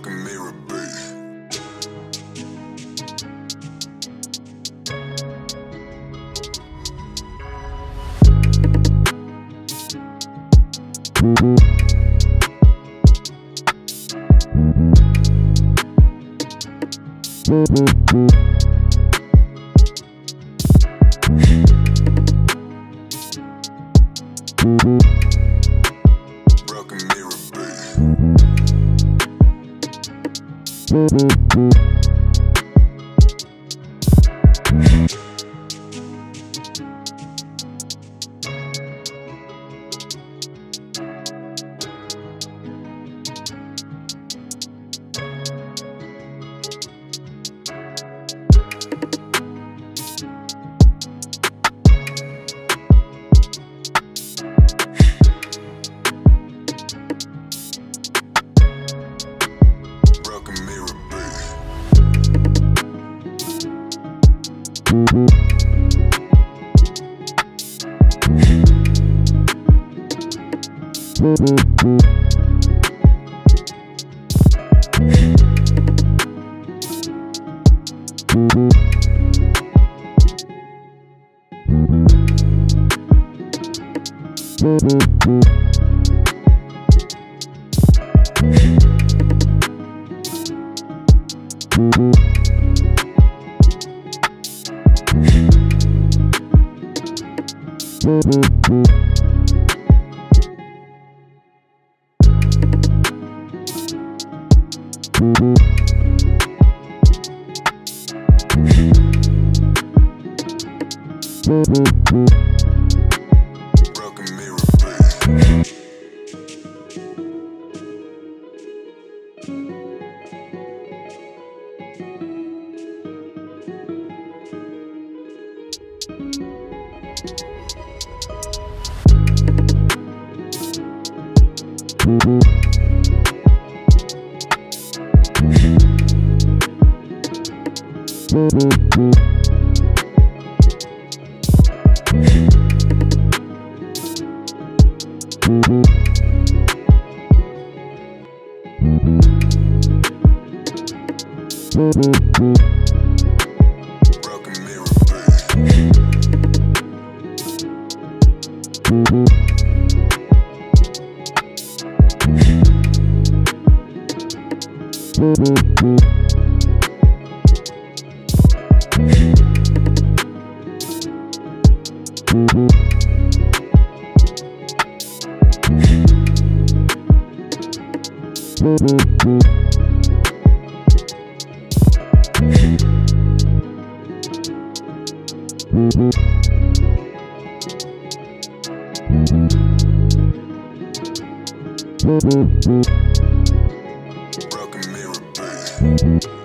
Broken mirror beat. Broken mirror beat. Broken mirror beat. Broken Broken Broken mirror beat. Thank you.